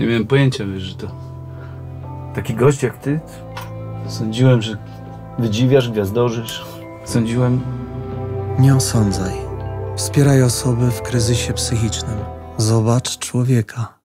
Nie miałem pojęcia, wiesz, że to... Taki gość jak ty? Sądziłem, że wydziwiasz, gwiazdorzysz. Sądziłem, Nie osądzaj. Wspieraj osoby w kryzysie psychicznym. Zobacz człowieka.